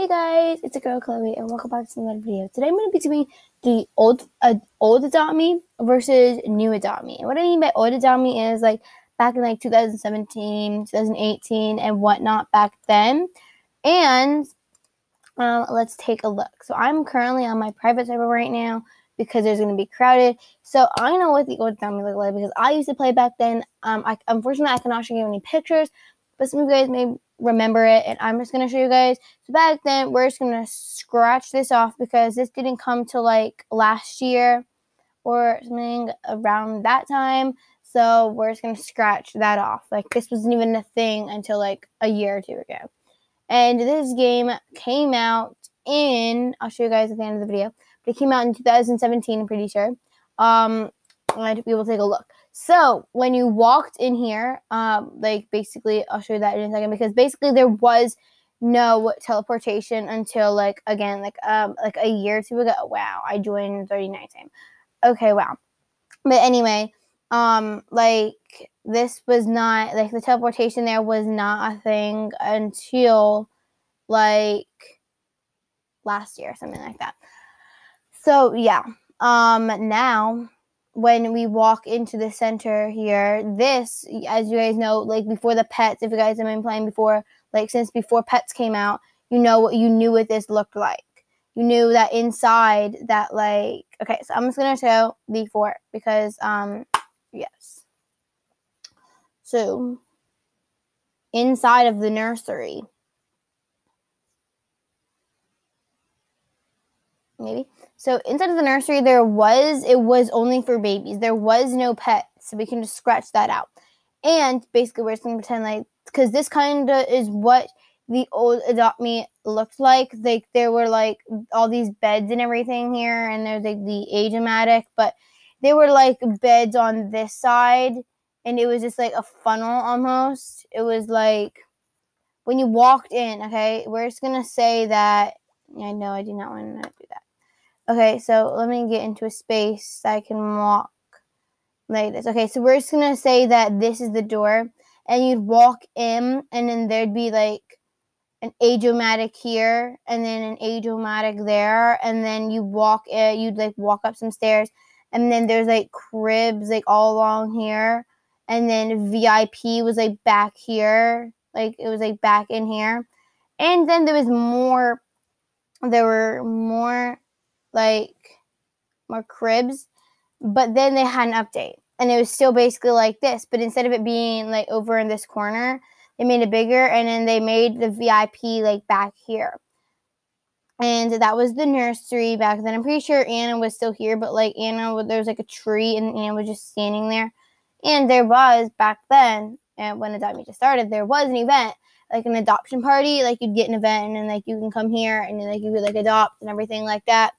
Hey guys, it's a girl Chloe, and welcome back to another video. Today I'm going to be doing the old uh, old Adopt Me versus new Adopt Me. And what I mean by old Adopt Me is like back in like 2017, 2018, and whatnot back then. And um, let's take a look. So I'm currently on my private server right now because there's going to be crowded. So I know what the old Adopt Me look like because I used to play back then. Um, I, unfortunately I cannot show you any pictures, but some of you guys may remember it and I'm just going to show you guys. So back then, we're just going to scratch this off because this didn't come to like last year or something around that time. So we're just going to scratch that off. Like this wasn't even a thing until like a year or two ago. And this game came out in, I'll show you guys at the end of the video, but it came out in 2017, I'm pretty sure. Um, and we will take a look. So when you walked in here, um, like basically, I'll show you that in a second because basically there was no teleportation until like again like um like a year or two ago. Wow, I joined 39 time. Okay, wow. But anyway, um like this was not like the teleportation there was not a thing until like last year, something like that. So yeah. Um now when we walk into the center here, this, as you guys know, like before the pets, if you guys have been playing before, like since before pets came out, you know what you knew what this looked like. You knew that inside that like okay, so I'm just gonna show before because um yes. So inside of the nursery. Maybe so inside of the nursery, there was, it was only for babies. There was no pets. So we can just scratch that out. And basically, we're just going to pretend like, because this kind of is what the old Adopt Me looked like. Like, there were like all these beds and everything here, and there's like the age-o-matic, but they were like beds on this side, and it was just like a funnel almost. It was like when you walked in, okay, we're just going to say that. I know I do not want to do that. Okay, so let me get into a space I can walk like this. Okay, so we're just gonna say that this is the door, and you'd walk in, and then there'd be like an age-o-matic here, and then an age-o-matic there, and then you walk, uh, you'd like walk up some stairs, and then there's like cribs like all along here, and then VIP was like back here, like it was like back in here, and then there was more. There were more like more cribs, but then they had an update and it was still basically like this, but instead of it being like over in this corner, they made it bigger and then they made the VIP like back here. And that was the nursery back then. I'm pretty sure Anna was still here, but like Anna, there was like a tree and Anna was just standing there. And there was back then, and when Adopt Me just started, there was an event, like an adoption party. Like you'd get an event and then like you can come here and then like you could like adopt and everything like that.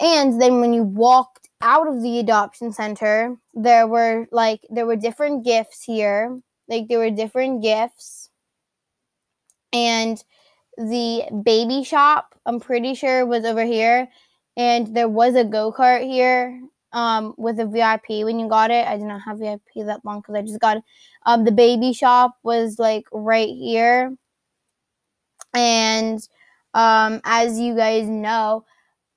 And then when you walked out of the adoption center, there were like there were different gifts here. Like there were different gifts. And the baby shop, I'm pretty sure was over here. And there was a go-kart here um with a VIP when you got it. I did not have VIP that long because I just got it. Um the baby shop was like right here. And um as you guys know,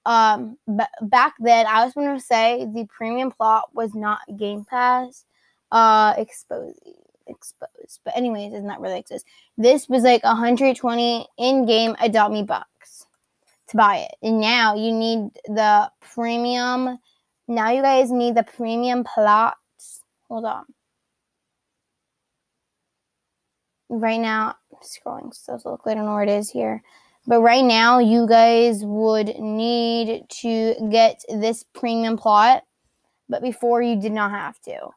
um b- back then i was going to say the premium plot was not game pass uh exposed exposed but anyways it does not really exist. This was like 120 in-game adopt me bucks to buy it. And now you need the premium now you guys need the premium plots. Hold on. Right now I'm scrolling so slow i don't know where it is here but right now, you guys would need to get this premium plot. But before, you did not have to.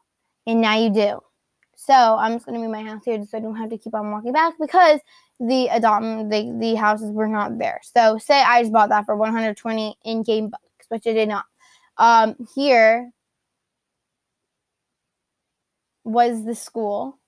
And now you do. So I'm just going to move my house here so I don't have to keep on walking back because the adopt the, the houses were not there. So say I just bought that for 120 in-game bucks, which I did not. Um, here was the school.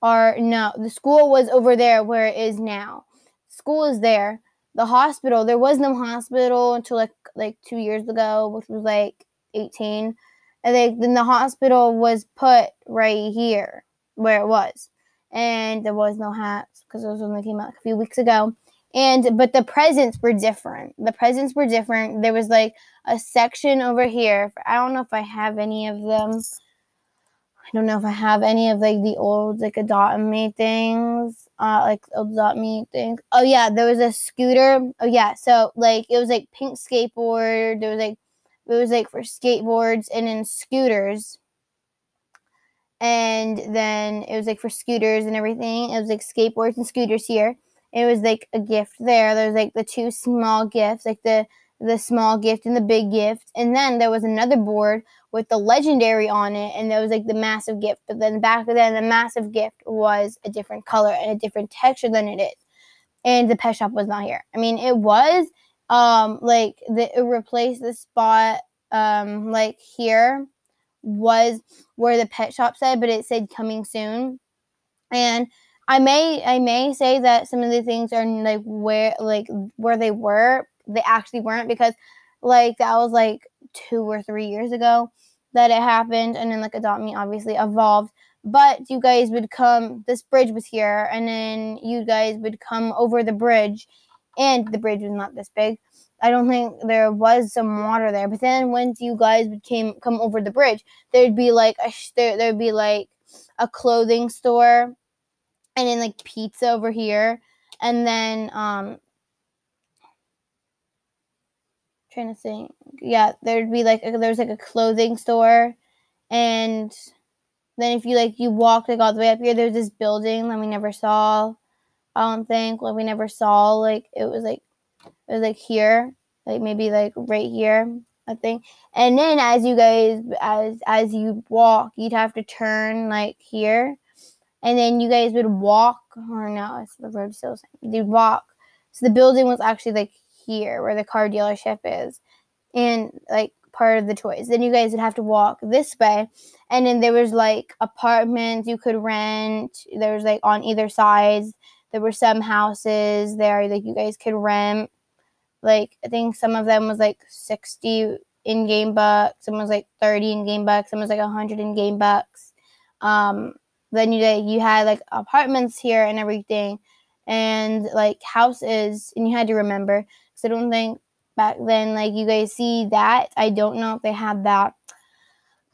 Or no, the school was over there where it is now school is there. The hospital, there was no hospital until like like two years ago, which was like 18. And they, then the hospital was put right here where it was. And there was no hats because those only came out a few weeks ago. and but the presents were different the presents were different there was like a section over here i don't know if i have any of them i don't know if i have any of like the old like adopt me things uh like adopt me things. Oh yeah there was a scooter. Oh yeah so like it was like pink skateboard. There was like it was like for skateboards and then scooters. And then it was like for scooters and everything. It was like skateboards and scooters here. It was like a gift there. There was like the two small gifts, like the the small gift and the big gift, and then there was another board with the legendary on it, and there was like the massive gift. But then back then, the massive gift was a different color and a different texture than it is, and the pet shop was not here. I mean, it was um like the it replaced the spot um like here was where the pet shop said, but it said coming soon, and I may I may say that some of the things are like where like where they were they actually weren't because like that was like two or three years ago that it happened and then like adopt me obviously evolved. But you guys would come this bridge was here and then you guys would come over the bridge and the bridge was not this big. I don't think there was some water there but then once you guys would came come over the bridge there'd be like a there, there'd be like a clothing store and then like pizza over here and then um trying to think. Yeah there'd be like there's like a clothing store and then if you like you walk like all the way up here there's this building that we never saw i don't think like we never saw like it was like it was like here like maybe like right here i think. And then as you guys as as you walk you'd have to turn like here and then you guys would walk or no it's the road still you'd walk. So the building was actually like here where the car dealership is and like part of the toys. Then you guys would have to walk this way and then there was like apartments you could rent. There was like on either sides there were some houses there like you guys could rent. Like i think some of them was like 60 in game bucks some was like 30 in game bucks some was like 100 in game bucks. Um then you like you had like apartments here and everything and like houses and you had to remember because i don't think back then like you guys see that i don't know if they had that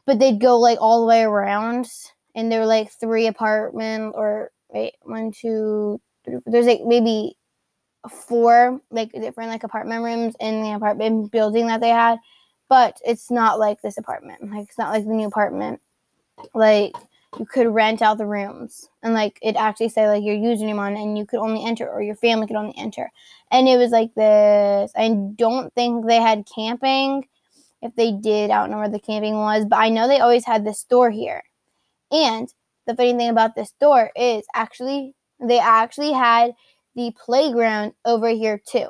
but they'd go like all the way around and there were like three apartment or wait one two three, there's like maybe four like different like apartment rooms in the apartment building that they had but it's not like this apartment like it's not like the new apartment like you could rent out the rooms. And like it actually say like your username on and you could only enter or your family could only enter. And it was like this. I don't think they had camping. If they did i don't know where the camping was but i know they always had this store here. And the funny thing about this store is actually they actually had the playground over here too.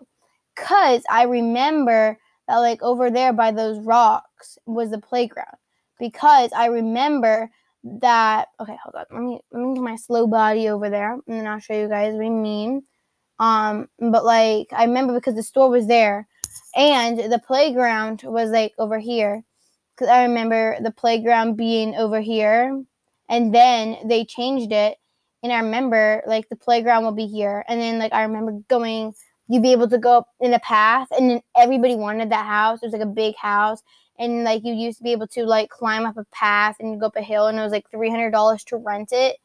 Because i remember that like over there by those rocks was the playground. Because i remember that okay hold on. Let me let me get my slow body over there and then i'll show you guys what i mean. Um but like i remember because the store was there and the playground was like over here. Because i remember the playground being over here and then they changed it and i remember like the playground will be here and then like i remember going you'd be able to go up in a path and then everybody wanted that house. It was like a big house and like you used to be able to like climb up a path and go up a hill and it was like $300 to rent it.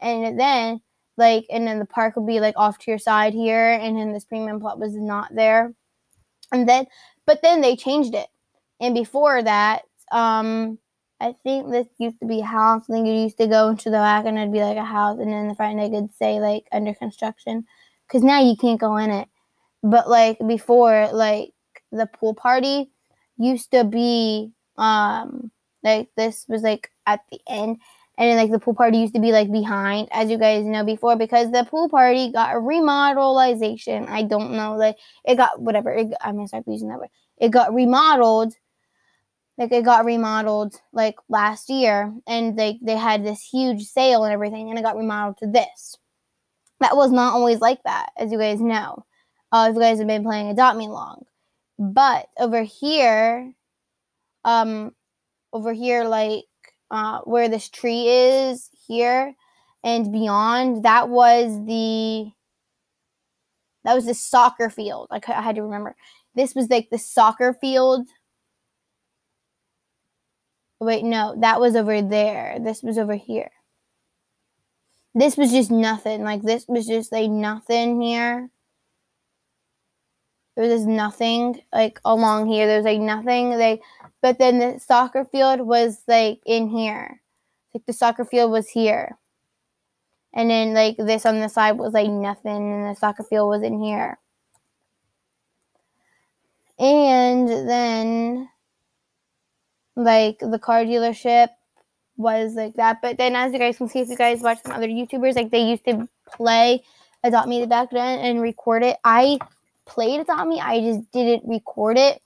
And then like and then the park would be like off to your side here and then this premium plot was not there. And then but then they changed it. And before that um i think this used to be a house think you used to go into the back and it'd be like a house and then the front they could say like under construction. Because now you can't go in it. But like before like the pool party used to be um like this was like at the end and then like the pool party used to be like behind as you guys know before because the pool party got a remodelization. I don't know like it got whatever it, i'm gonna start using that word. It got remodeled like it got remodeled like last year and they they had this huge sale and everything and it got remodeled to this. That was not always like that as you guys know. Uh, if you guys have been playing adopt me long but over here, um, over here, like uh, where this tree is here and beyond, that was the That was the soccer field. I, I had to remember. This was like the soccer field. Wait, no, that was over there. This was over here. This was just nothing. Like this was just like nothing here. There was nothing like along here. There's like nothing like but then the soccer field was like in here. Like the soccer field was here. And then like this on the side was like nothing and the soccer field was in here. And then like the car dealership was like that. But then as you guys can see if you guys watch some other YouTubers, like they used to play Adopt Me the back then and record it. I played Adopt Me, I just didn't record it.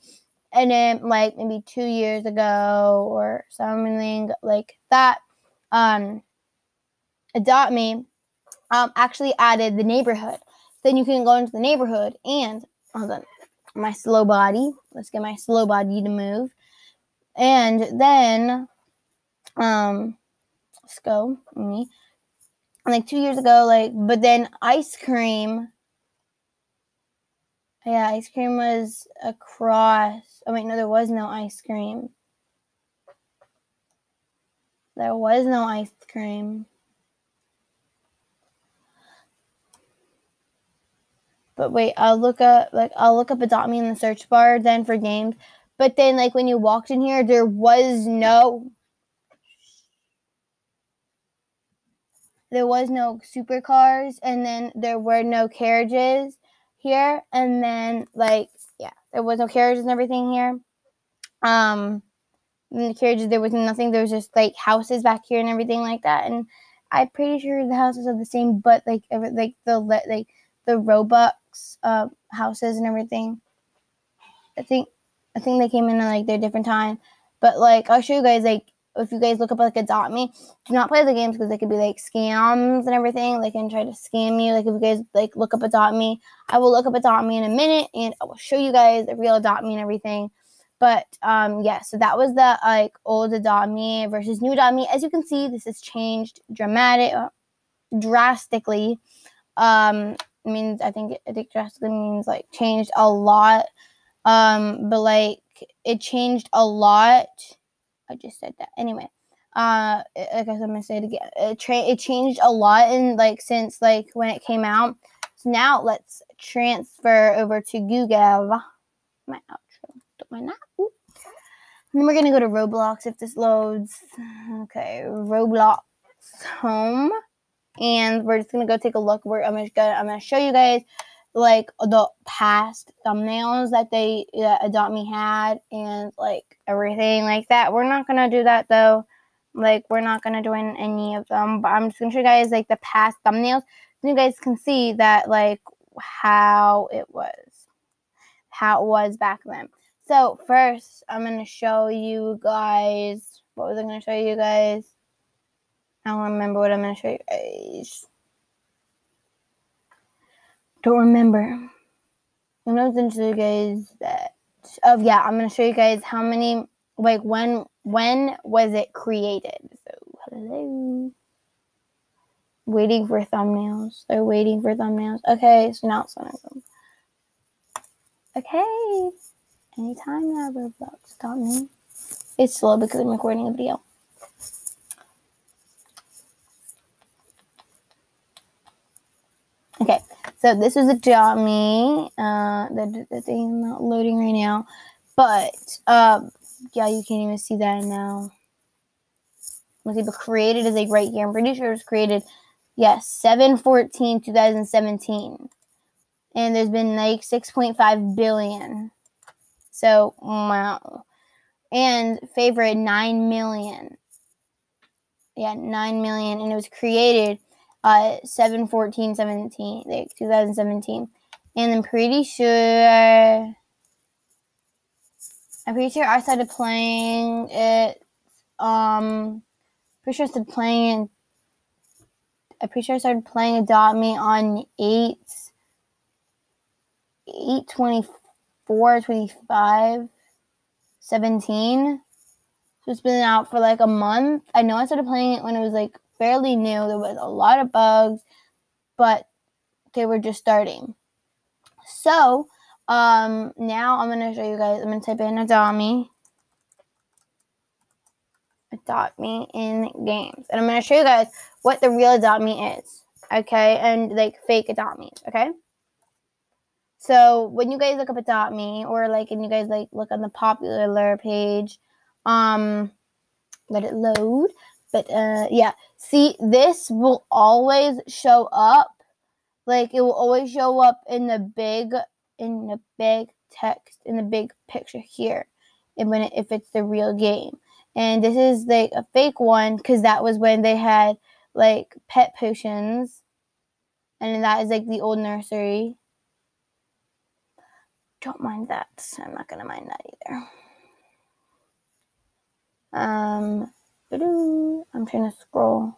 And then like maybe two years ago or something like that, um Adopt Me um actually added the neighborhood. Then you can go into the neighborhood and hold on my slow body. Let's get my slow body to move. And then um let's go me like two years ago like but then ice cream yeah ice cream was across oh wait no there was no ice cream. There was no ice cream. But wait i'll look up like i'll look up adopt me in the search bar then for games. But then like when you walked in here there was no there was no supercars and then there were no carriages here and then like yeah there was no carriages and everything here. Um in the carriages there was nothing. There was just like houses back here and everything like that and i'm pretty sure the houses are the same but like every, like the like the robux uh, houses and everything. I think i think they came in at like their different time. But like i'll show you guys like if you guys look up like adopt me, do not play the games because they could be like scams and everything. They can try to scam you. Like if you guys like look up adopt me, I will look up adopt me in a minute and I will show you guys the real adopt me and everything. But um yeah, so that was the like old adopt me versus new adopt me. As you can see, this has changed dramatic uh, drastically. Um means I think I think drastically means like changed a lot. Um but like it changed a lot I just said that. Anyway, uh, I guess I'm gonna say it again. It, tra- it changed a lot in like since like when it came out. So now let's transfer over to Google. My outro. Don't mind that. Ooh. And then we're gonna go to Roblox if this loads. Okay, Roblox home, and we're just gonna go take a look. Where I'm gonna. I'm gonna show you guys like the past thumbnails that they that Adopt Me had and like everything like that. We're not gonna do that though. Like we're not gonna do any of them. But I'm just gonna show you guys like the past thumbnails. So you guys can see that like how it was. How it was back then. So first I'm gonna show you guys what was I gonna show you guys? I don't remember what I'm gonna show you guys. Don't remember. I'm going to show you guys that. Oh yeah, I'm gonna show you guys how many. Like when when was it created? So hello. Waiting for thumbnails. They're waiting for thumbnails. Okay, so now it's one of them. Okay. Anytime now, Roblox, stop me. It's slow because I'm recording a video. Okay, so this is a dummy. Uh, the, thing is not loading right now, but um, yeah, you can't even see that now. Let's see, but created is like right here. I'm pretty sure it was created, yes, 7 14 2017. And there's been like 6.5 billion. So, wow. And favorite 9 million. Yeah, 9 million. And it was created uh 7 14 17 like 2017 and i'm pretty sure i'm pretty sure i started playing it um pretty sure i started playing it i'm pretty sure i started playing adopt me on 8 8 24 25 17 so it's been out for like a month. I know i started playing it when it was like fairly new. There was a lot of bugs, but they were just starting. So um, now I'm gonna show you guys. I'm gonna type in Adopt Me. Adopt Me in games, and I'm gonna show you guys what the real Adopt Me is. Okay, and like fake Adopt Me. Okay. So when you guys look up Adopt Me, or like, and you guys like look on the popular page, um, let it load. But uh, yeah, see, this will always show up. Like it will always show up in the big in the big text in the big picture here and when it, if it's the real game. And this is like a fake one because that was when they had like pet potions. And that is like the old nursery. Don't mind that. I'm not gonna mind that either. Um i'm trying to scroll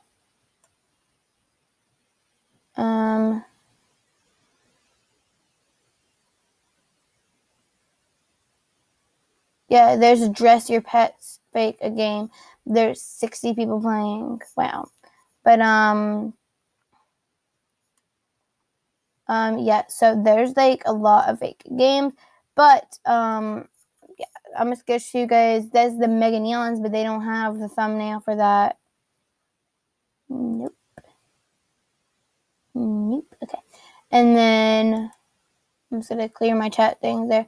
um Yeah, there's Dress Your Pets Fake a game. There's 60 people playing. Wow. But um um yeah, so there's like a lot of fake games, but um I'm just gonna show you guys there's the Mega Neons, but they don't have the thumbnail for that. Nope. Nope. Okay. And then I'm just gonna clear my chat things there.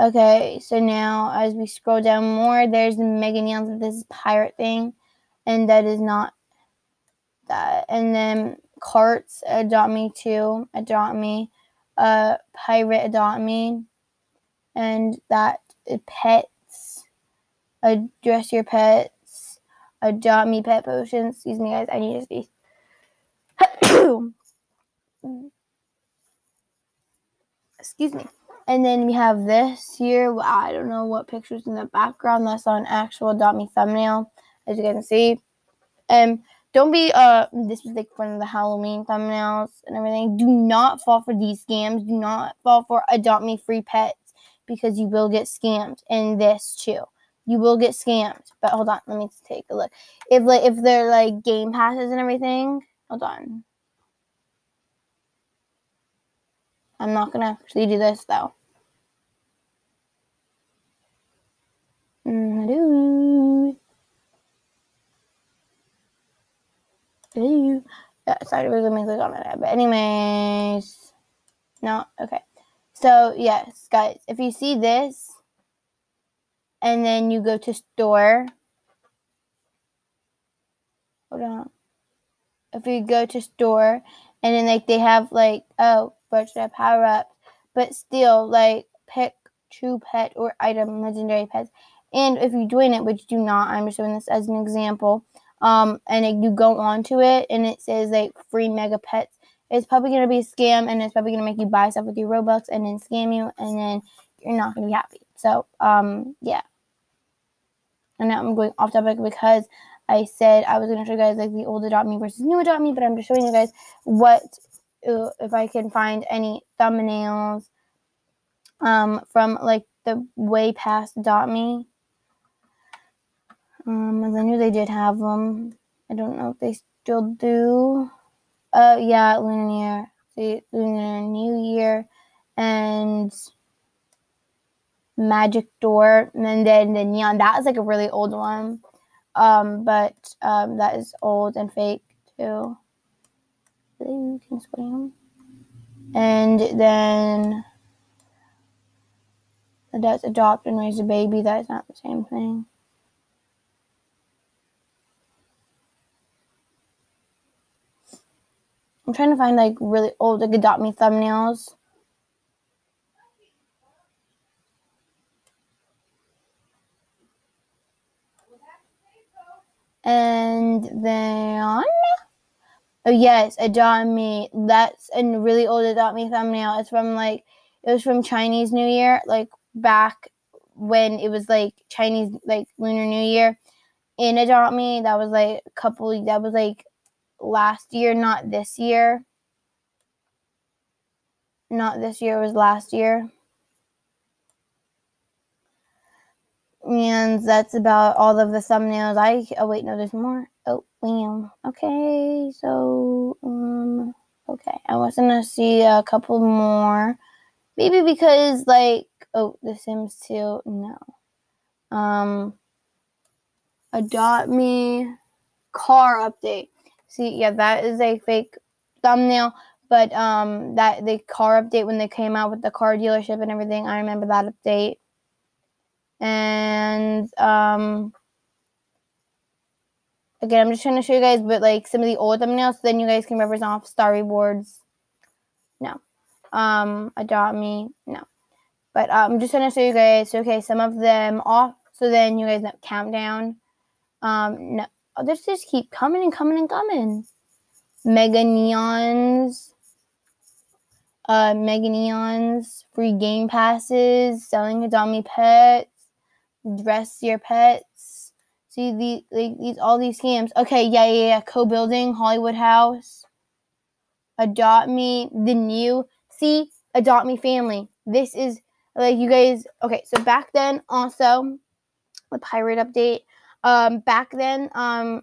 Okay, so now as we scroll down more, there's the Mega Neons with this pirate thing, and that is not that. And then carts adopt me too, adopt me, uh, pirate adopt me, and that pets, address your pets, adopt me pet potions. Excuse me, guys, I need to speak. Excuse me. And then we have this here. I don't know what picture's in the background. That's on actual Adopt Me thumbnail, as you can see. And don't be uh this is like one of the Halloween thumbnails and everything. Do not fall for these scams. Do not fall for adopt me free pets because you will get scammed in this too. You will get scammed. But hold on, let me take a look. If like if they're like game passes and everything, hold on. I'm not gonna actually do this though. Mm, hello. Yeah, sorry, we're gonna click on that. But anyways, no, okay. So yes, guys, if you see this, and then you go to store. Hold on. If you go to store, and then like they have like oh, virtual power ups, but still like pick true pet or item legendary pets and if you join it, which do not, I'm just showing this as an example, um, and you go onto it and it says like free mega pets, it's probably going to be a scam and it's probably going to make you buy stuff with your Robux and then scam you and then you're not going to be happy. So, um, yeah. And now I'm going off topic because I said I was going to show you guys like the old Adopt Me versus new Adopt Me, but I'm just showing you guys what, uh, if I can find any thumbnails um, from like the way past Adopt Me um, I knew they did have them. I don't know if they still do. Uh, yeah, Lunar Year. Lunar New Year and Magic Door, and then, the Neon. That is like a really old one. Um, but um, that is old and fake too. You can swim. And then that's adopt and raise a baby. That is not the same thing. I'm trying to find like really old like adopt me thumbnails. And then oh yes, adopt me. That's a really old adopt me thumbnail. It's from like it was from Chinese New Year, like back when it was like Chinese like Lunar New Year. In Adopt Me, that was like a couple that was like last year, not this year. Not this year, was last year. And that's about all of the thumbnails. I oh wait, no, there's more. Oh, wow. Okay, so um, okay, I was gonna see a couple more, Maybe because like oh The Sims 2, no. Um Adopt Me car update. See, yeah, that is a fake thumbnail, but um that the car update when they came out with the car dealership and everything, I remember that update. And um again, I'm just trying to show you guys, but like some of the old thumbnails, so then you guys can represent off Star Rewards. No. Um, Adopt Me, no. But um, I'm just to show you guys, okay, some of them off, so then you guys know countdown. Um, no, this just keep coming and coming and coming. Mega Neons, uh, Mega Neons, free game passes, selling Me pets, dress your pets. See these, like, these all these scams. Okay, yeah, yeah, yeah. Co-building Hollywood House, Adopt Me, the new. See, Adopt Me family. This is like you guys. Okay, so back then also the pirate update. Um, back then, um,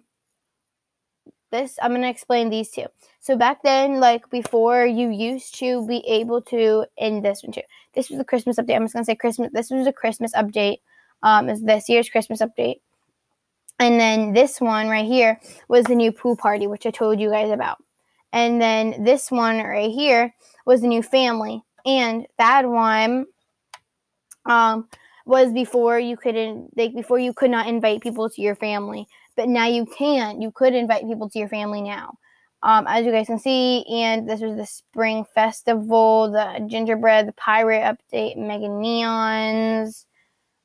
this i'm to explain these two. So back then like before you used to be able to in this one too. This was the christmas update. I'm just to say christmas this was a christmas update. Um is this year's christmas update. And then this one right here was the new pool party which i told you guys about. And then this one right here was the new family. And that one um was before you couldn't like before you could not invite people to your family but now you can. You could invite people to your family now. Um, as you guys can see, and this was the spring festival, the gingerbread, the pirate update, mega neons,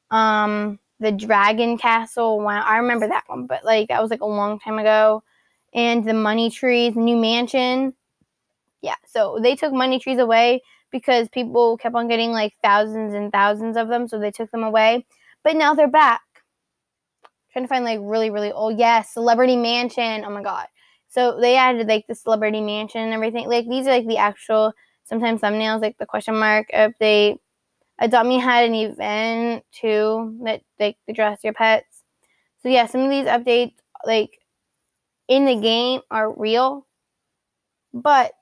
um, the dragon castle. Wow, I remember that one, but like that was like a long time ago. And the money trees, the new mansion. Yeah, so they took money trees away because people kept on getting like thousands and thousands of them, so they took them away. But now they're back trying to find like really, really old. Yes, Celebrity Mansion. Oh my god. So they added like the Celebrity Mansion and everything. Like these are like the actual sometimes thumbnails, like the question mark update. Adopt Me had an event too that like the dress your pets. So yeah, some of these updates like in the game are real, but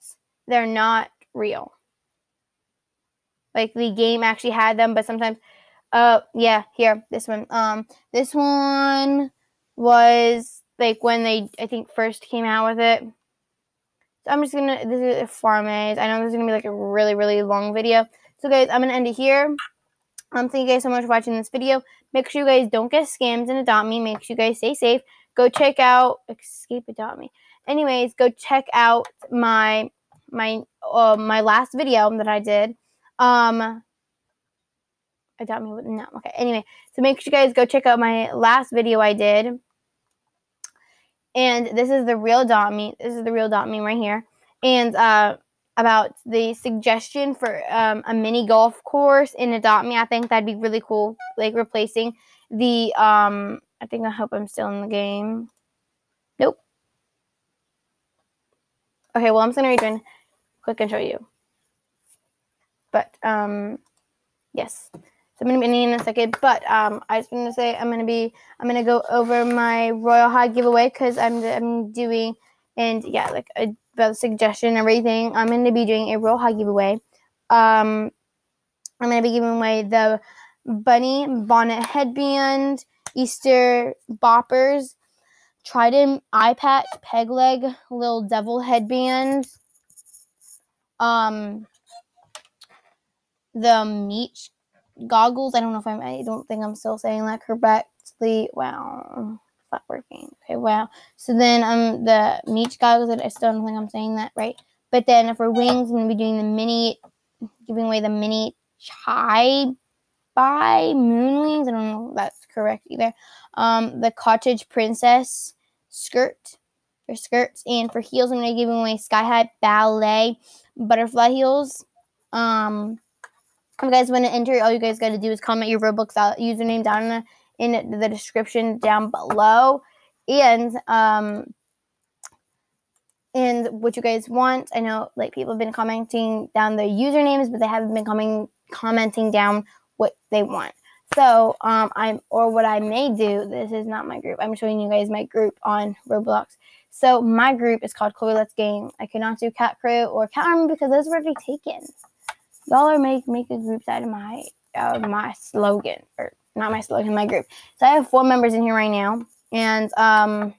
they're not real. Like the game actually had them, but sometimes uh, yeah, here, this one. Um, this one was like when they, I think, first came out with it. So I'm just gonna, this is a four minutes. I know this is gonna be like a really, really long video. So, guys, I'm gonna end it here. Um, thank you guys so much for watching this video. Make sure you guys don't get scammed and adopt me. Make sure you guys stay safe. Go check out Escape Adopt Me. Anyways, go check out my my uh, my last video that I did. Um, Adopt Me. No, okay. Anyway, so make sure you guys go check out my last video I did. And this is the real Adopt Me. This is the real Adopt Me right here. And uh, about the suggestion for um, a mini golf course in Adopt Me. I think that'd be really cool. Like replacing the, um, I think I hope I'm still in the game. Nope. Okay, well, I'm just going to rejoin quick and show you. But, um, yes. So I'm gonna be in a second, but um, I just want to say I'm gonna be I'm gonna go over my Royal High giveaway because I'm I'm doing and yeah like a, about suggestion and everything. I'm gonna be doing a Royal High giveaway. Um, I'm gonna be giving away the bunny bonnet headband, Easter boppers, Trident eye patch, peg leg, little devil headband. Um, the meat goggles. I don't know if I'm, I don't think I'm still saying that correctly. Wow. It's not working. Okay, wow. So then um the Meech goggles, I still don't think I'm saying that right. But then for wings, I'm going to be doing the mini, giving away the mini chai by moon wings. I don't know if that's correct either. Um, the cottage princess skirt for skirts. And for heels, I'm going to be giving away sky high ballet butterfly heels. Um, you guys want to enter, all you guys got to do is comment your Roblox username down in the, in the description down below, and um, and what you guys want. I know like people have been commenting down the usernames, but they haven't been coming commenting down what they want. So um, I'm or what I may do. This is not my group. I'm showing you guys my group on Roblox. So my group is called Chloe Let's Game. I cannot do Cat Crew or Cat Army because those were already taken. Y'all are make make a group side of my uh, my slogan or not my slogan, my group. So I have four members in here right now, and um,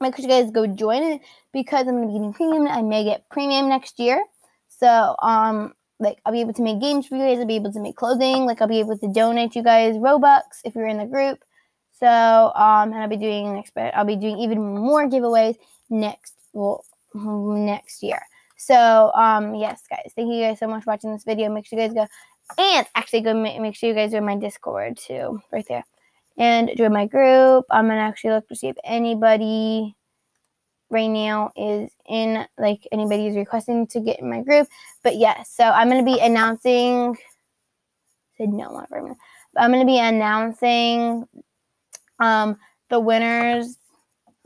make sure you guys go join it because I'm gonna be getting premium. I may get premium next year, so um, like I'll be able to make games for you guys. I'll be able to make clothing. Like I'll be able to donate you guys Robux if you're in the group. So um, and I'll be doing expect I'll be doing even more giveaways next well next year. So um, yes, guys, thank you guys so much for watching this video. Make sure you guys go and actually go make, sure you guys join my Discord too, right there, and join my group. I'm gonna actually look to see if anybody right now is in like anybody is requesting to get in my group. But yes, so I'm gonna be announcing. Said no one for a minute. I'm gonna be announcing um the winners.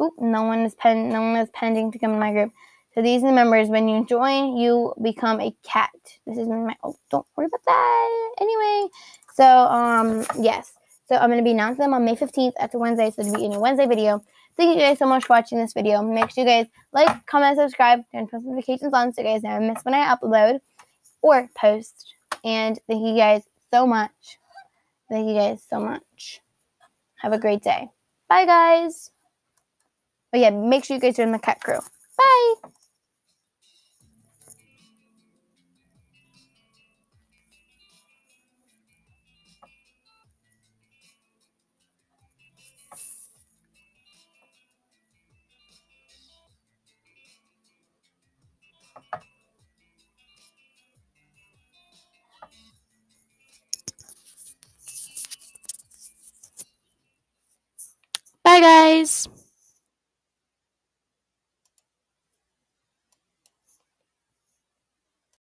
Oop, no one is pen. No one is pending to come in my group. So these members. When you join, you become a cat. This is my. Oh, don't worry about that. Anyway, so um yes. So I'm gonna be announcing them on May 15th. That's a Wednesday. So it'll be in a Wednesday video. Thank you guys so much for watching this video. Make sure you guys like, comment, subscribe, turn post notifications on so you guys never miss when I upload or post. And thank you guys so much. Thank you guys so much. Have a great day. Bye, guys. But yeah, make sure you guys join the cat crew. Bye. Bye, guys.